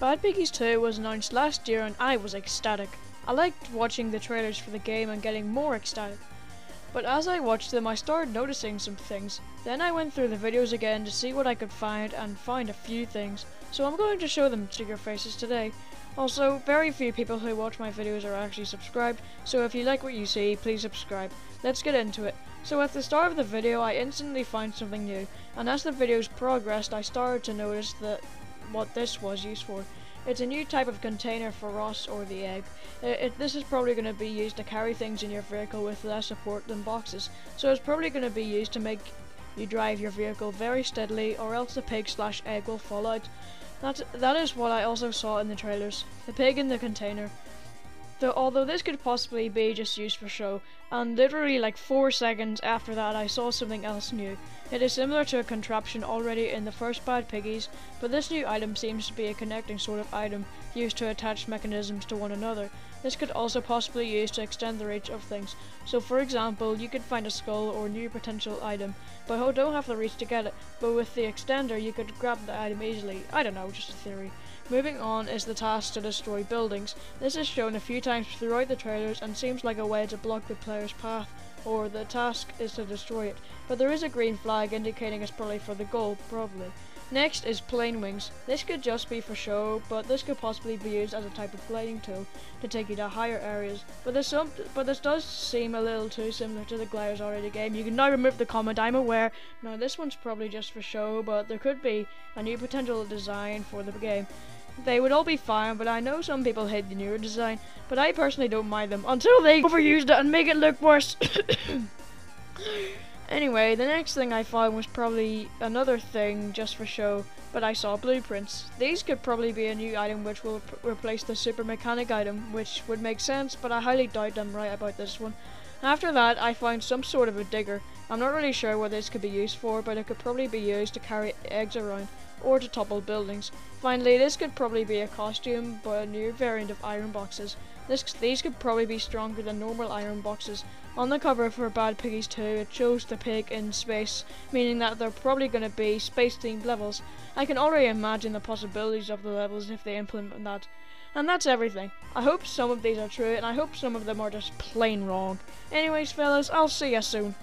Bad Piggies 2 was announced last year and I was ecstatic. I liked watching the trailers for the game and getting more ecstatic. But as I watched them, I started noticing some things. Then I went through the videos again to see what I could find and find a few things. So I'm going to show them to your faces today. Also, very few people who watch my videos are actually subscribed, so if you like what you see, please subscribe. Let's get into it. So at the start of the video, I instantly found something new, and as the videos progressed, I started to notice that what this was used for. It's a new type of container for Ross or the egg. It, it, this is probably going to be used to carry things in your vehicle with less support than boxes, so it's probably going to be used to make you drive your vehicle very steadily or else the pig slash egg will fall out. That, that is what I also saw in the trailers. The pig in the container. Though, although this could possibly be just used for show, and literally like 4 seconds after that I saw something else new. It is similar to a contraption already in the first Bad Piggies, but this new item seems to be a connecting sort of item used to attach mechanisms to one another. This could also possibly be used to extend the reach of things. So for example, you could find a skull or new potential item, but you don't have the reach to get it, but with the extender you could grab the item easily. I don't know, just a theory. Moving on is the task to destroy buildings. This is shown a few times throughout the trailers and seems like a way to block the player's path, or the task is to destroy it. But there is a green flag indicating it's probably for the goal, probably. Next is plane wings. This could just be for show, but this could possibly be used as a type of gliding tool to take you to higher areas. But this some, but this does seem a little too similar to the gliders already game. You can now remove the comment. I'm aware. Now this one's probably just for show, but there could be a new potential design for the game. They would all be fine, but I know some people hate the newer design, but I personally don't mind them until they overused it and make it look worse. anyway, the next thing I found was probably another thing just for show, but I saw blueprints. These could probably be a new item which will replace the super mechanic item, which would make sense, but I highly doubt I'm right about this one. After that, I found some sort of a digger. I'm not really sure what this could be used for, but it could probably be used to carry eggs around or to topple buildings. Finally, this could probably be a costume, but a new variant of iron boxes. This, these could probably be stronger than normal iron boxes. On the cover for Bad Piggies 2, it shows the pig in space, meaning that they're probably going to be space-themed levels. I can already imagine the possibilities of the levels if they implement that. And that's everything. I hope some of these are true, and I hope some of them are just plain wrong. Anyways, fellas, I'll see you soon.